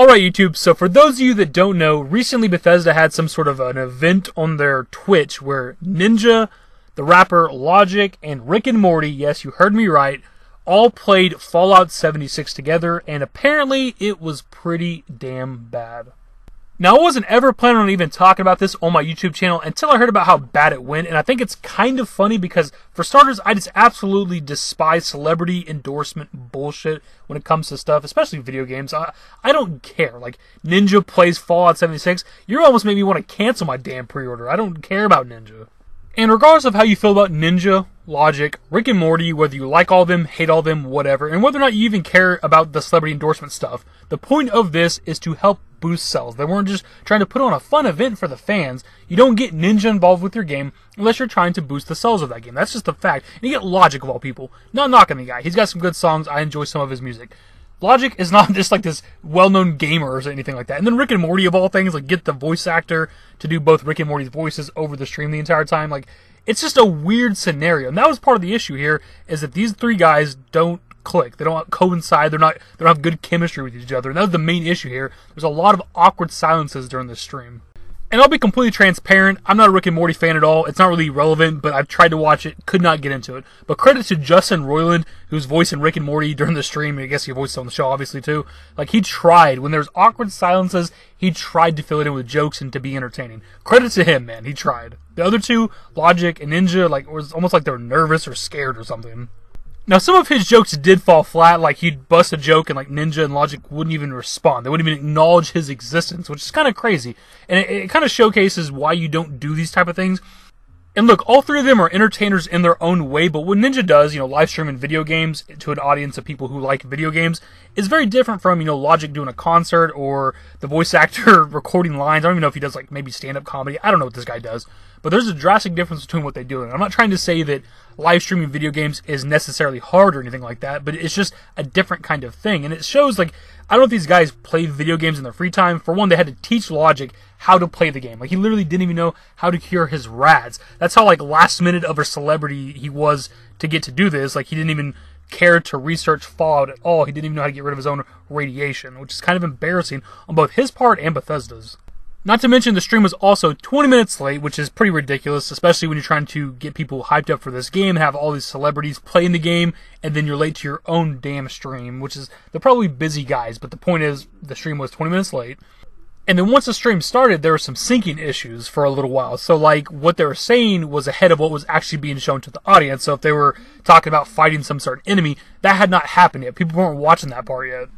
Alright, YouTube, so for those of you that don't know, recently Bethesda had some sort of an event on their Twitch where Ninja, the rapper Logic, and Rick and Morty, yes, you heard me right, all played Fallout 76 together, and apparently it was pretty damn bad. Now, I wasn't ever planning on even talking about this on my YouTube channel until I heard about how bad it went, and I think it's kind of funny because, for starters, I just absolutely despise celebrity endorsement bullshit when it comes to stuff, especially video games. I, I don't care. Like, Ninja plays Fallout 76, you almost made me want to cancel my damn pre order. I don't care about Ninja. And regardless of how you feel about Ninja, Logic, Rick and Morty, whether you like all of them, hate all of them, whatever, and whether or not you even care about the celebrity endorsement stuff, the point of this is to help boost sales. They weren't just trying to put on a fun event for the fans. You don't get Ninja involved with your game unless you're trying to boost the sales of that game. That's just a fact. And you get Logic of all people. Not knocking the guy. He's got some good songs. I enjoy some of his music. Logic is not just like this well-known gamer or anything like that. And then Rick and Morty of all things, like get the voice actor to do both Rick and Morty's voices over the stream the entire time. Like it's just a weird scenario. And that was part of the issue here is that these three guys don't click. They don't coincide. They're not they don't have good chemistry with each other. And that was the main issue here. There's a lot of awkward silences during this stream. And I'll be completely transparent. I'm not a Rick and Morty fan at all. It's not really relevant, but I've tried to watch it, could not get into it. But credit to Justin Roiland, who's voicing Rick and Morty during the stream. I guess he voiced on the show, obviously, too. Like, he tried. When there's awkward silences, he tried to fill it in with jokes and to be entertaining. Credit to him, man. He tried. The other two, Logic and Ninja, like, it was almost like they were nervous or scared or something. Now, some of his jokes did fall flat, like he'd bust a joke and like Ninja and Logic wouldn't even respond. They wouldn't even acknowledge his existence, which is kind of crazy. And it, it kind of showcases why you don't do these type of things. And look, all three of them are entertainers in their own way, but what Ninja does, you know, live streaming video games to an audience of people who like video games is very different from, you know, Logic doing a concert or the voice actor recording lines. I don't even know if he does like maybe stand up comedy. I don't know what this guy does. But there's a drastic difference between what they do. And I'm not trying to say that live streaming video games is necessarily hard or anything like that, but it's just a different kind of thing. And it shows like I don't know if these guys play video games in their free time. For one, they had to teach Logic how to play the game. Like he literally didn't even know how to cure his rads. That's how like last minute of a celebrity he was to get to do this. Like he didn't even care to research Fallout at all. He didn't even know how to get rid of his own radiation, which is kind of embarrassing on both his part and Bethesda's. Not to mention the stream was also 20 minutes late, which is pretty ridiculous, especially when you're trying to get people hyped up for this game, have all these celebrities playing the game, and then you're late to your own damn stream, which is, they're probably busy guys, but the point is, the stream was 20 minutes late. And then once the stream started, there were some syncing issues for a little while. So like what they were saying was ahead of what was actually being shown to the audience. So if they were talking about fighting some certain enemy, that had not happened yet. People weren't watching that part yet.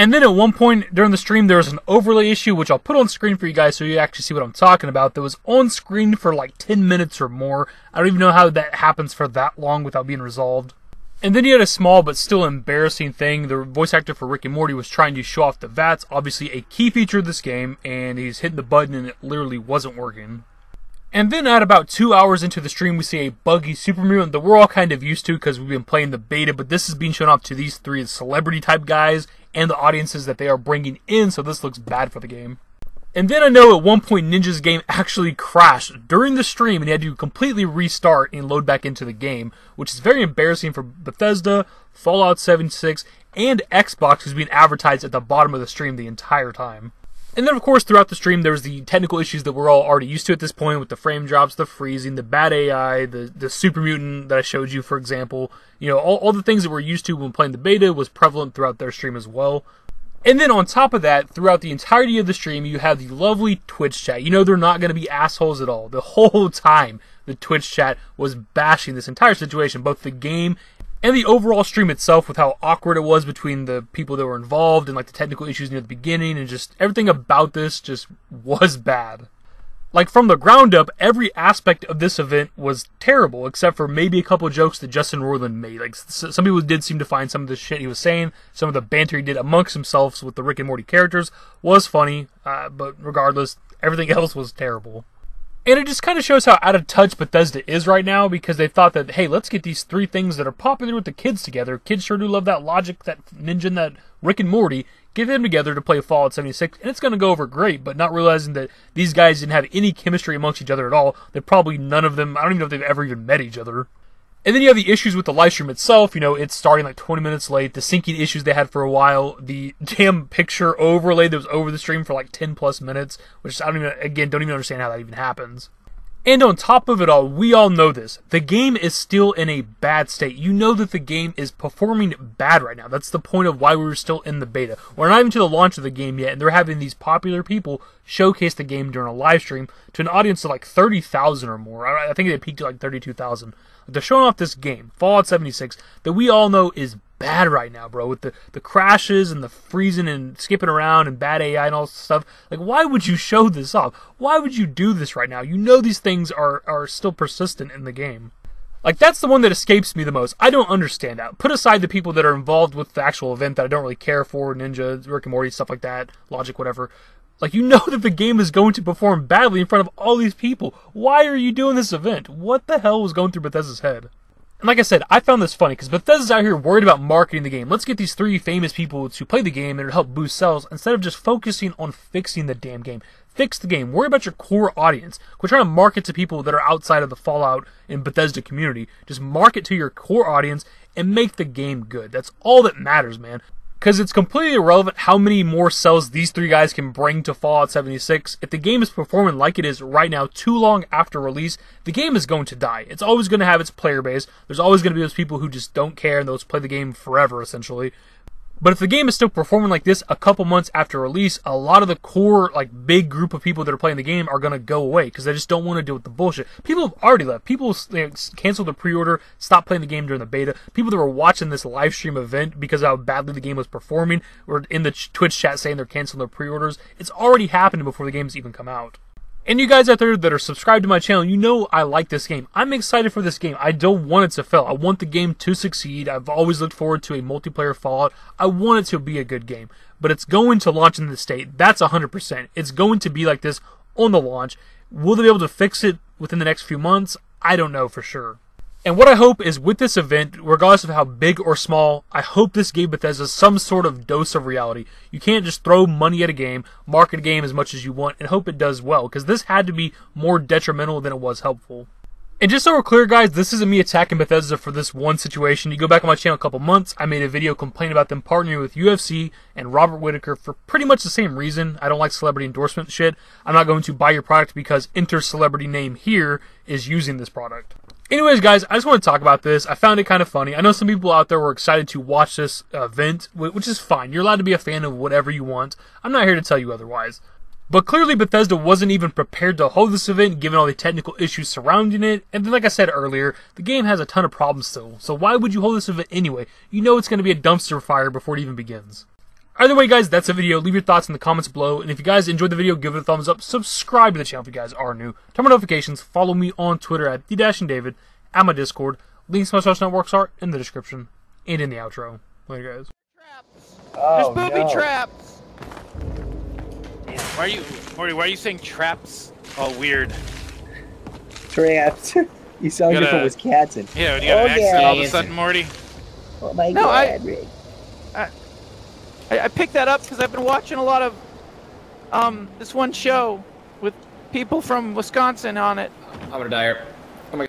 And then at one point during the stream, there was an overlay issue, which I'll put on screen for you guys so you actually see what I'm talking about. That was on screen for like 10 minutes or more. I don't even know how that happens for that long without being resolved. And then you had a small but still embarrassing thing. The voice actor for Rick and Morty was trying to show off the VATS, obviously a key feature of this game, and he's hitting the button and it literally wasn't working. And then at about two hours into the stream, we see a buggy super mutant that we're all kind of used to because we've been playing the beta, but this is being shown off to these three celebrity type guys and the audiences that they are bringing in, so this looks bad for the game. And then I know at one point Ninja's game actually crashed during the stream and he had to completely restart and load back into the game, which is very embarrassing for Bethesda, Fallout 76, and Xbox who's being advertised at the bottom of the stream the entire time. And then, of course, throughout the stream, there was the technical issues that we're all already used to at this point with the frame drops, the freezing, the bad AI, the, the super mutant that I showed you, for example. You know, all, all the things that we're used to when playing the beta was prevalent throughout their stream as well. And then on top of that, throughout the entirety of the stream, you have the lovely Twitch chat. You know, they're not going to be assholes at all. The whole time, the Twitch chat was bashing this entire situation, both the game and the overall stream itself with how awkward it was between the people that were involved and like the technical issues near the beginning and just everything about this just was bad. Like from the ground up, every aspect of this event was terrible, except for maybe a couple jokes that Justin Roiland made. Like some people did seem to find some of the shit he was saying, some of the banter he did amongst himself with the Rick and Morty characters was funny, uh, but regardless, everything else was terrible. And it just kind of shows how out of touch Bethesda is right now because they thought that, hey, let's get these three things that are popular with the kids together. Kids sure do love that logic, that ninja, that Rick and Morty. Get them together to play Fallout 76, and it's going to go over great, but not realizing that these guys didn't have any chemistry amongst each other at all. That probably none of them, I don't even know if they've ever even met each other. And then you have the issues with the live stream itself. You know, it's starting like 20 minutes late. The syncing issues they had for a while. The damn picture overlay that was over the stream for like 10 plus minutes, which I don't even, again, don't even understand how that even happens. And on top of it all, we all know this. The game is still in a bad state. You know that the game is performing bad right now. That's the point of why we were still in the beta. We're not even to the launch of the game yet, and they're having these popular people showcase the game during a live stream to an audience of like 30,000 or more. I think they peaked at like 32,000. They're showing off this game, Fallout 76, that we all know is bad right now, bro. With the, the crashes and the freezing and skipping around and bad AI and all this stuff. Like, why would you show this off? Why would you do this right now? You know these things are, are still persistent in the game. Like, that's the one that escapes me the most. I don't understand that. Put aside the people that are involved with the actual event that I don't really care for, Ninja, Rick and Morty, stuff like that, Logic, whatever. Like, you know that the game is going to perform badly in front of all these people. Why are you doing this event? What the hell was going through Bethesda's head? And like I said, I found this funny because Bethesda's out here worried about marketing the game. Let's get these three famous people to play the game and it'll help boost sales instead of just focusing on fixing the damn game. Fix the game. Worry about your core audience. Quit trying to market to people that are outside of the Fallout and Bethesda community. Just market to your core audience and make the game good. That's all that matters, man because it's completely irrelevant how many more cells these three guys can bring to Fallout 76. If the game is performing like it is right now, too long after release, the game is going to die. It's always going to have its player base. There's always going to be those people who just don't care and those play the game forever, essentially. But if the game is still performing like this a couple months after release, a lot of the core, like, big group of people that are playing the game are going to go away because they just don't want to deal with the bullshit. People have already left. People you know, canceled their pre-order, stopped playing the game during the beta. People that were watching this live stream event because of how badly the game was performing were in the Twitch chat saying they're canceling their pre-orders. It's already happening before the game's even come out. And you guys out there that are subscribed to my channel, you know I like this game. I'm excited for this game. I don't want it to fail. I want the game to succeed. I've always looked forward to a multiplayer Fallout. I want it to be a good game. But it's going to launch in the state. That's 100%. It's going to be like this on the launch. Will they be able to fix it within the next few months? I don't know for sure. And what I hope is with this event, regardless of how big or small, I hope this gave Bethesda some sort of dose of reality. You can't just throw money at a game, market a game as much as you want, and hope it does well, because this had to be more detrimental than it was helpful. And just so we're clear, guys, this isn't me attacking Bethesda for this one situation. You go back on my channel a couple months, I made a video complaining about them partnering with UFC and Robert Whitaker for pretty much the same reason. I don't like celebrity endorsement shit. I'm not going to buy your product because Enter Celebrity name here is using this product. Anyways, guys, I just want to talk about this. I found it kind of funny. I know some people out there were excited to watch this event, which is fine. You're allowed to be a fan of whatever you want. I'm not here to tell you otherwise. But clearly, Bethesda wasn't even prepared to hold this event given all the technical issues surrounding it. And then, like I said earlier, the game has a ton of problems still. So why would you hold this event anyway? You know it's going to be a dumpster fire before it even begins. Either way, guys, that's the video. Leave your thoughts in the comments below. And if you guys enjoyed the video, give it a thumbs up. Subscribe to the channel if you guys are new. Turn on notifications. Follow me on Twitter at the Dashing David. At my Discord. Links to my social networks are in the description and in the outro. Later, guys. Traps. Oh, There's booby no. traps. Why are you, Morty? Why are you saying traps? Oh, weird. Traps. you sound like if it was Wisconsin. Yeah, you got oh, an accent yeah. all of a sudden, Morty. Oh my no, god, I, Rick. I, I, I picked that up because I've been watching a lot of um, this one show with people from Wisconsin on it. I'm gonna die here. Oh my